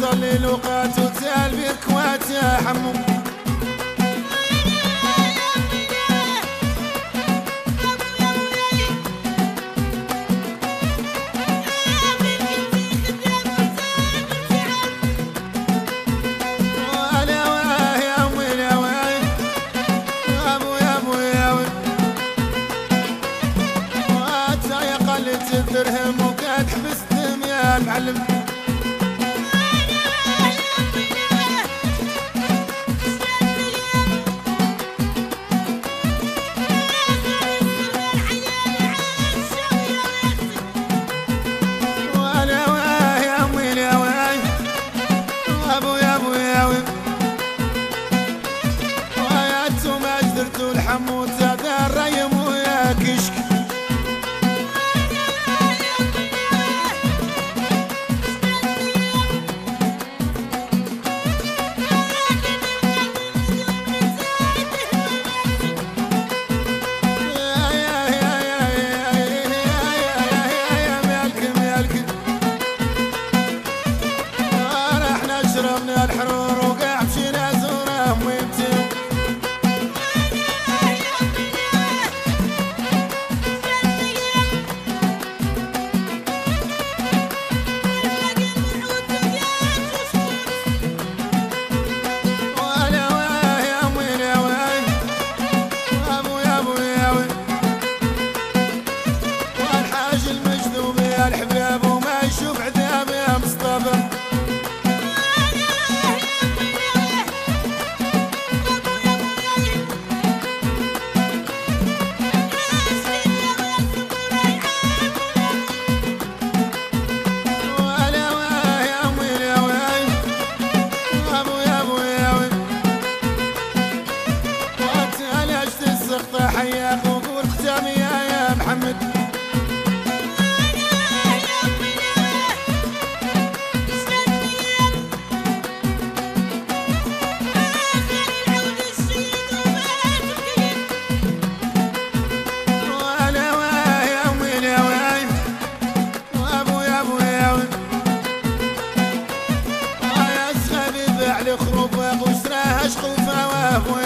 صلي لوقات وتالبيك وتحمم. الحروب. la.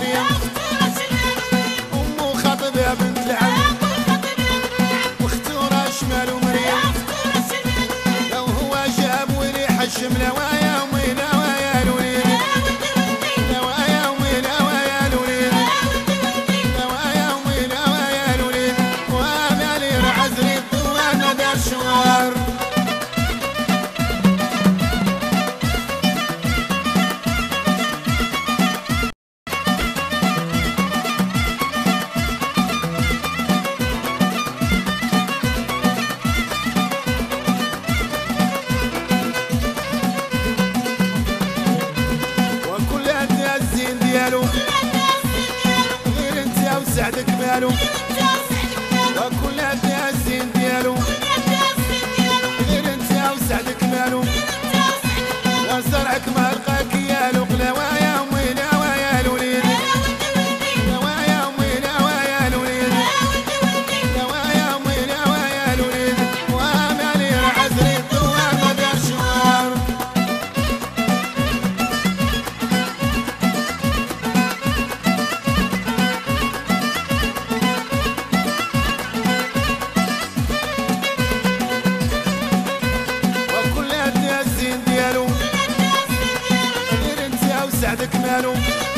Mariam. سعدة مالو وكلها فيها الزين ديالو. غير أنت وسعدك مالو وصرعك مع القلب. وسعدك